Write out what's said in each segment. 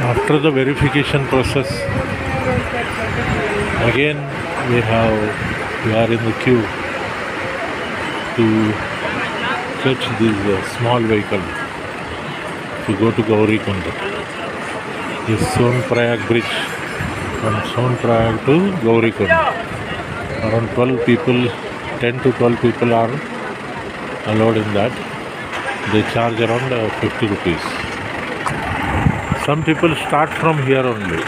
After the verification process, again we have we are in the queue to fetch this uh, small vehicle to go to Gauri Kunda. This Son Prayag bridge from Son Prayag to Gauri Kunda. Around 12 people, 10 to 12 people are allowed in that. They charge around uh, 50 rupees. Some people start from here only.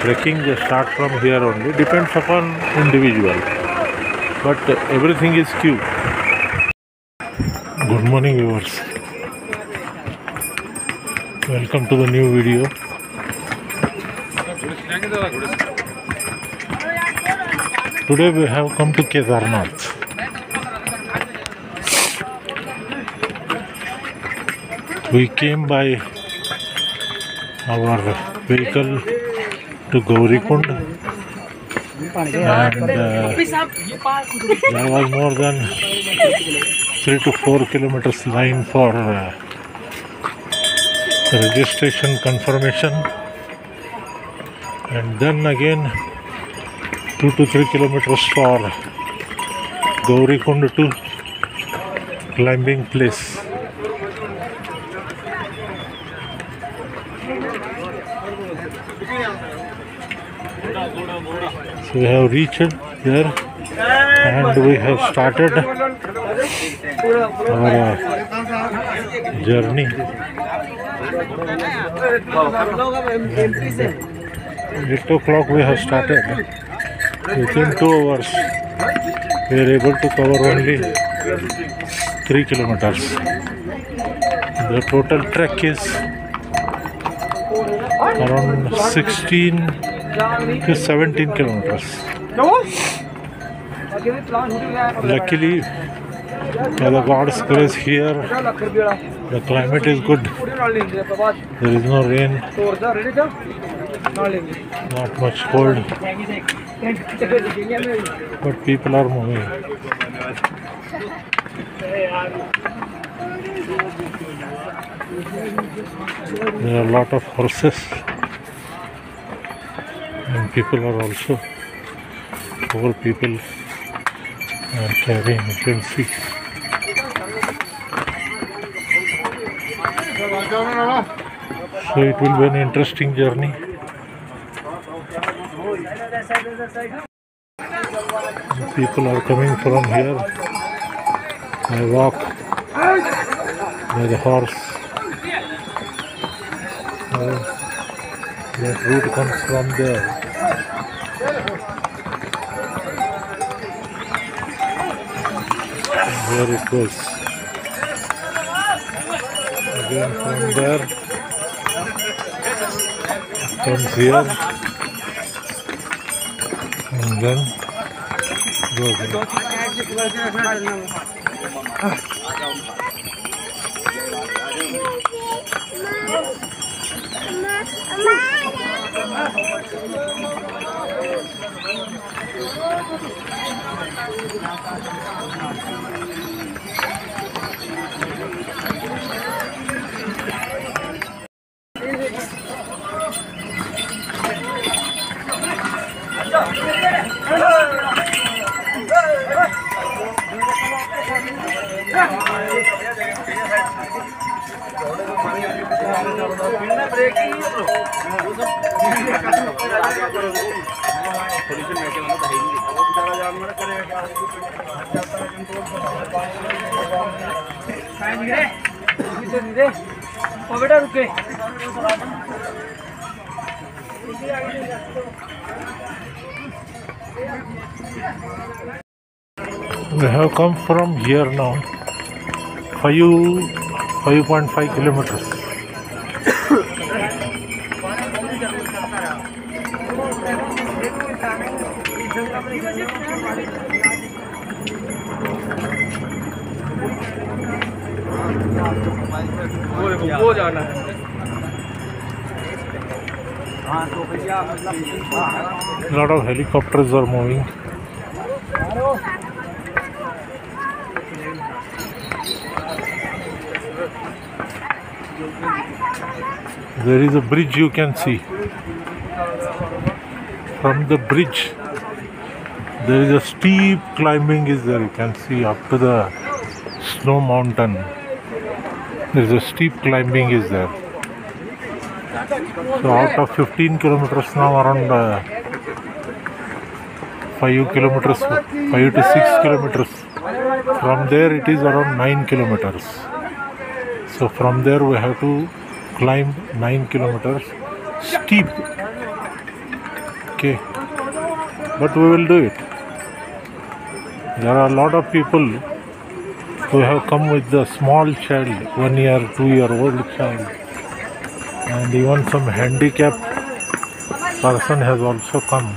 Trekking they start from here only. Depends upon individual. But everything is queue. Good morning viewers. Welcome to the new video. Today we have come to Kedarnath. We came by our vehicle to Gaurikund and uh, there was more than 3 to 4 kilometers line for uh, registration confirmation and then again 2 to 3 kilometers for Gaurikund to climbing place. So we have reached there and we have started our uh, journey. Eight o'clock we have started. Within two hours we are able to cover only three kilometers. The total trek is around 16 to 17 kilometers. Luckily, by the God's grace here, the climate is good. There is no rain, not much cold, but people are moving. There are a lot of horses, and people are also poor people are carrying. You can see. So it will be an interesting journey. People are coming from here by walk, by the horse. Uh, that route comes from there. There it goes. Again from there comes here and then goes in. बेटा रुके We have come from here now, 5, 5.5 kilometers. वो जाना है हाँ तो भैया मतलब lot of helicopters are moving. There is a bridge you can see. From the bridge, there is a steep climbing is there. You can see up to the snow mountain. There is a steep climbing is there. So out of 15 kilometers now around uh, 5 kilometers, 5 to 6 kilometers. From there it is around 9 kilometers. So from there we have to climb 9 kilometers steep. Okay. But we will do it. There are a lot of people who have come with the small child, one year, two year old child, and even some handicapped person has also come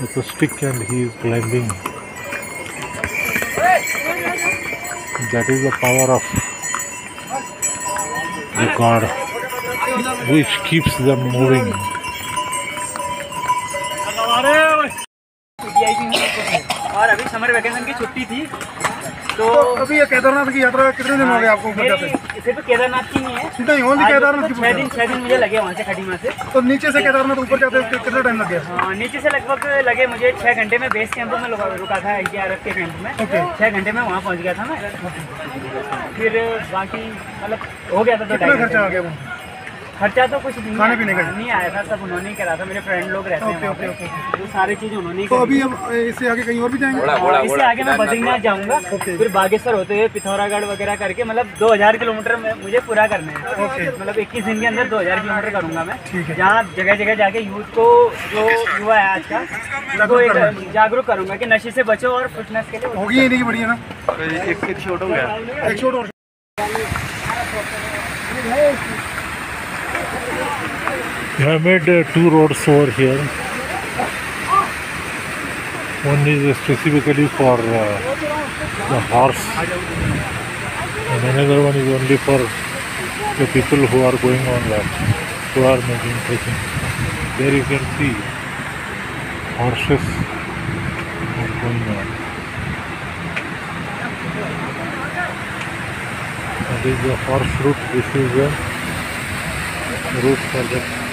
with a stick and he is climbing. That is the power of the God which keeps them moving. और अभी summer vacation की छुट्टी थी तो अभी ये केदारनाथ की यात्रा कितने दिन हो गए आपको ऊपर जाते? सिर्फ़ केदारनाथ की नहीं है। नहीं ओनली केदारनाथ की छह दिन छह दिन मुझे लगे वहाँ से खटीमा से। तो नीचे से केदारनाथ ऊपर जाते हैं कितना टाइम लग गया? हाँ, नीचे से लगभग लगे मुझे छह घंटे में बेस कैंप में रुका था एन के कैंप में। छह घंटे में वहाँ पहुँच गया था मैं। फिर बाकी मतलब हो गया था तो खर्चा आ गया। खर्चा तो कुछ नहीं खाने आया- पीने का? नहीं आया था सब उन्होंने ही करा था मेरे फ्रेंड लोग रहते हैं ओके, ओके, ओके। वो सारी चीज़ उन्होंने ही तो अभी हम इससे आगे कहीं और भी जाएँगे? और इससे आगे मैं बद्रीनाथ जाऊँगा फिर बागेश्वर होते हुए पिथौरागढ़ वगैरह करके मतलब 2000 किलोमीटर में मुझे पूरा करना है। ओके। मतलब 21 दिन के अंदर 2000 किलोमीटर करूँगा मैं। ठीक है। जहाँ जगह जगह जाके यूथ को जो युवा है आज का उनको एक करना जागरूक करूँगा कि नशे से बचो और फिटनेस के लिए होगी ये नहीं कि बढ़िया ना? एक एक छोट हो गया। एक छोट और। We have made uh, two roads over here. One is specifically for uh, the horse, and another one is only for the people who are going on that, who are making trekking. There you can see horses are going on. That is the horse route. This is the route for the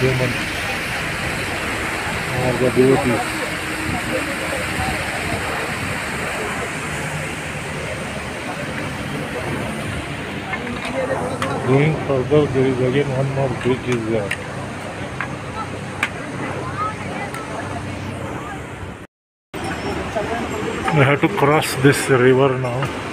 human or the devotees. Going further, there is again one more bridge is there. We have to cross this river now.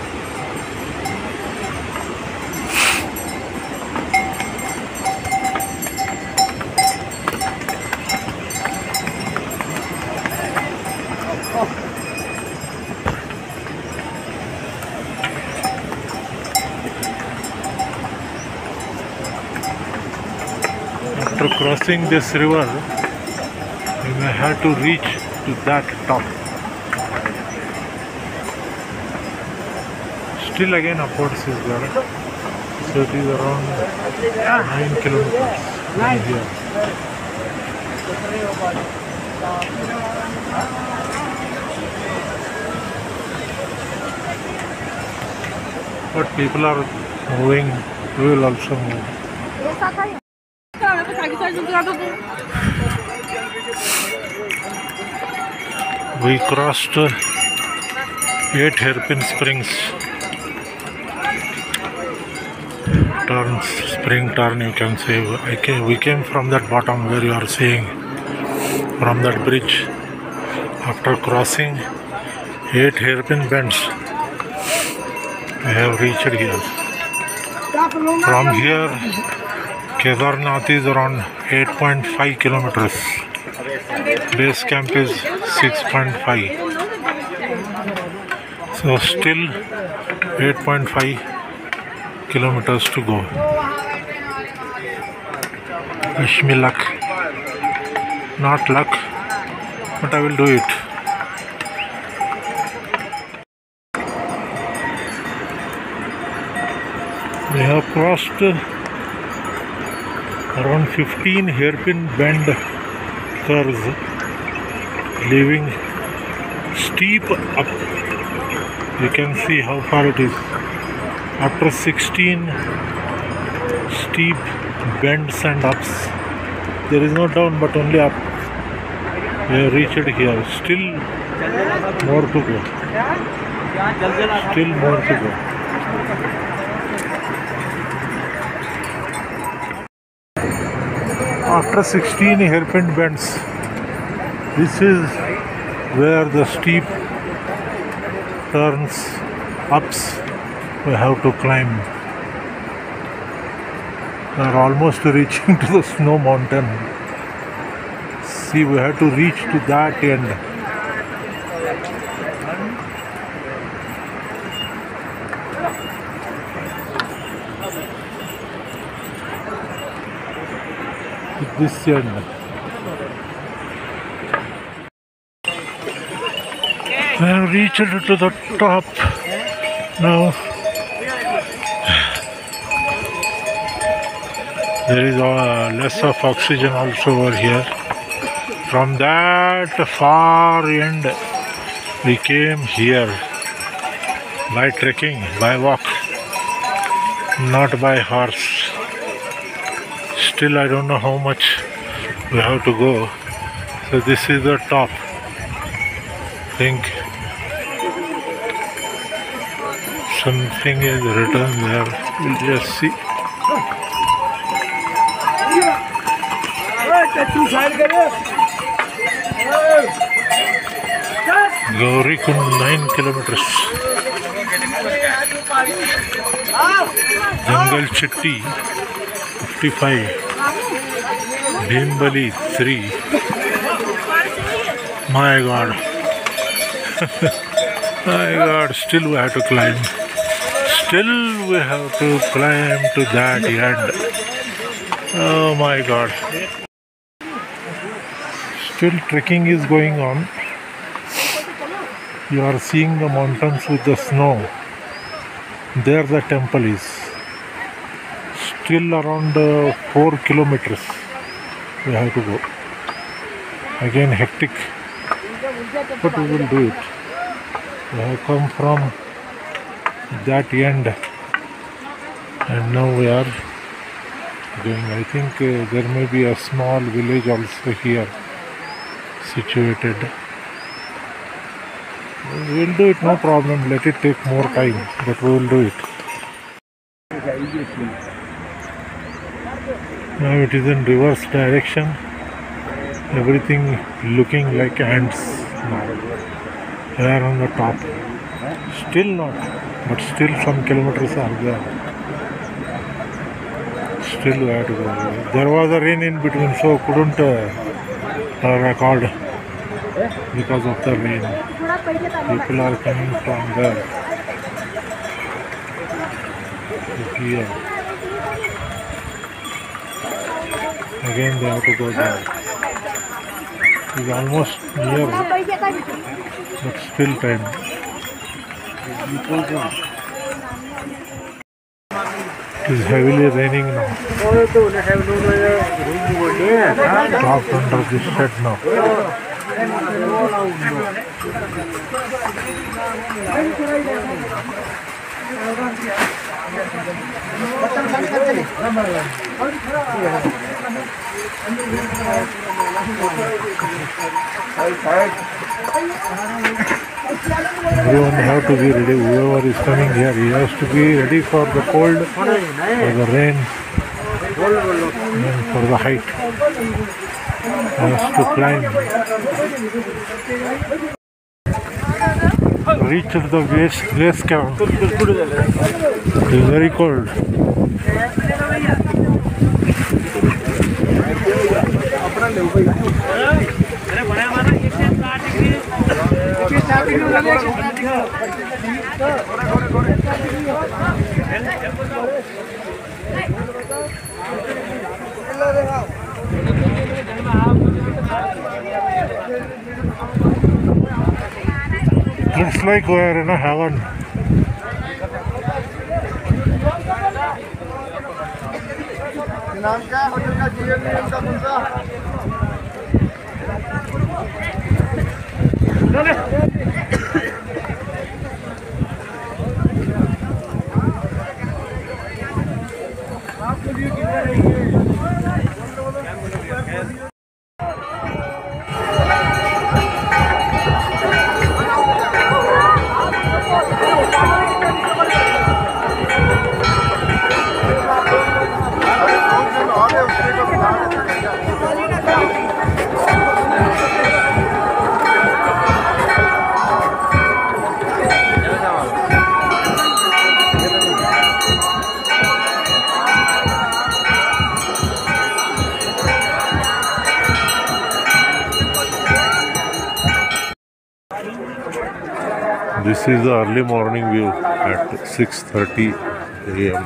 Crossing this river, we may have to reach to that top. Still again upwards is there. So it is around 9 kilometers from here. But people are moving, we will also move. We crossed eight hairpin springs. Turn, spring turn, you can say. I came, we came from that bottom where you are seeing, from that bridge. After crossing eight hairpin bends, we have reached here. From here, Kedarnath is around 8.5 kilometers. Base camp is 6.5. So still 8.5 kilometers to go. Wish me luck. Not luck, but I will do it. We have crossed around 15 hairpin bend curves, leaving steep up. You can see how far it is. After 16 steep bends and ups, there is no down but only up. We have reached here. Still more to go. Still more to go. After 16 hairpin bends, this is where the steep turns ups we have to climb. We are almost reaching to the snow mountain. See, we have to reach to that end. This. We have reached to the top now. There is uh, less of oxygen also over here. From that far end, we came here by trekking, by walk, not by horse. Still, I don't know how much we have to go. So, this is the top. think something is written there. We'll just see. Gauri Kund 9 kilometers. Jungle Chitti 55. Bhimbali 3. My god. My god, still we have to climb. Still we have to climb to that end. Oh my god. Still trekking is going on. You are seeing the mountains with the snow. There the temple is. Still around uh, 4 kilometers we have to go. Again hectic but we will do it. We have come from that end and now we are going. I think uh, there may be a small village also here situated. We will do it, no problem. Let it take more time, but we will do it. Now it is in reverse direction everything looking like ants now. Here on the top. Still not, but still some kilometers are there. Still we have to go. There was a rain in between, so couldn't uh, uh, record because of the rain. People are coming from there. Here. Again they have to go there. It's almost near, but still time. It is heavily raining now. Stopped under this shed now. Everyone have to be ready. Whoever is coming here, he has to be ready for the cold, for the rain, and for the height. He has to climb. Reach the base, base camp. It is very cold. Looks like we're in a heaven. नाम क्या है hotel का GM name आपके लिए तो कितना रहेगी This is the early morning view at 6:30 a.m.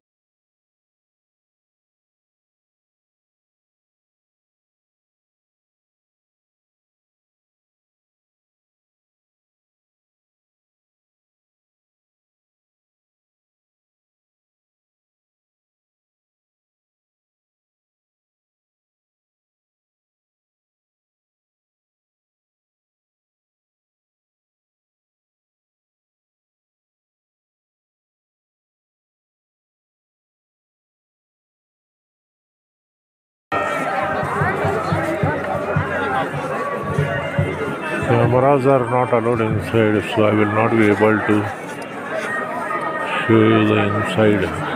Cameras are not allowed inside, so I will not be able to show you the inside.